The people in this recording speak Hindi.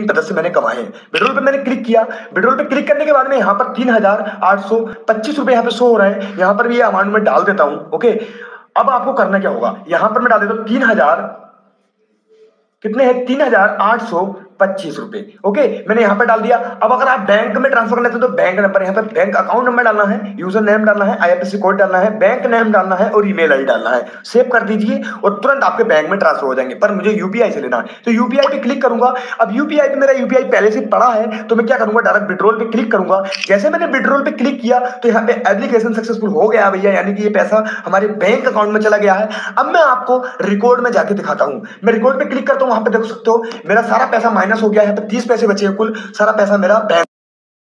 मदद से मैंने कमाए हैं। विड्रोल पे मैंने क्लिक किया। विड्रोल पे क्लिक करने के बाद में यहाँ पर तीन हज़ार आठ सौ पच्चीस रुपए यहाँ पे शो हो रहा है। यहाँ पर भी अमाउंट में डाल देता हूँ ओके अब आपको करना क्या होगा? यहाँ पर मैं डाल देता हूँ तीन हज़ार, कितने हैं? तीन हज़ार आठ सौ पच्चीस रुपए। ओके? मैंने यहाँ पे डाल दिया। अब अगर आप बैंक में ट्रांसफ़र करना चाहते तो बैंक नंबर यहाँ पे, बैंक अकाउंट नंबर डालना है, यूज़र नेम डालना है आईएफएससी कोड डालना है, बैंक नेम डालना है और ईमेल आईडी डालना है। सेव कर दीजिए और तुरंत आपके बैंक में ट्रांसफ़र हो जाएँगे। पर मुझे यूपीआई से लेना है। तो यूपीआई पे क्लिक करूँगा। अब यूपीआई पे मेरा यूपीआई पहले से पड़ा है तो मैं क्या करूँगा? डायरेक्ट विड्रोल पे क्लिक करूँगा। जैसे मैंने विड्रोल पे क्लिक किया तो यहाँ पे एप्लीकेशन सक्सेसफुल हो गया भैया। यानी कि ये पैसा हमारे बैंक अकाउंट में चला गया है। अब मैं आपको रिकॉर्ड में जाके दिखाता हूँ। मैं रिकॉर्ड पे क्लिक करता हूँ। वहाँ पे देख सकते हो, मेरा सारा पैसा माइनस हो गया है तीस पैसे बचे कुल सारा पैसा मेरा बैंक